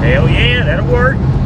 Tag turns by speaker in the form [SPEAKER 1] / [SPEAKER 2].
[SPEAKER 1] Hell yeah, that'll work.